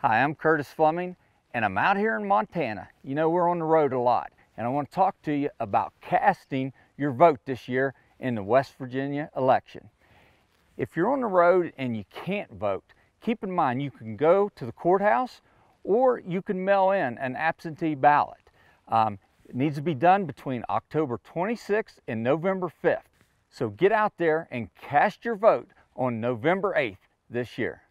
Hi, I'm Curtis Fleming, and I'm out here in Montana. You know, we're on the road a lot, and I want to talk to you about casting your vote this year in the West Virginia election. If you're on the road and you can't vote, keep in mind you can go to the courthouse or you can mail in an absentee ballot. Um, it needs to be done between October 26th and November 5th. So get out there and cast your vote on November 8th this year.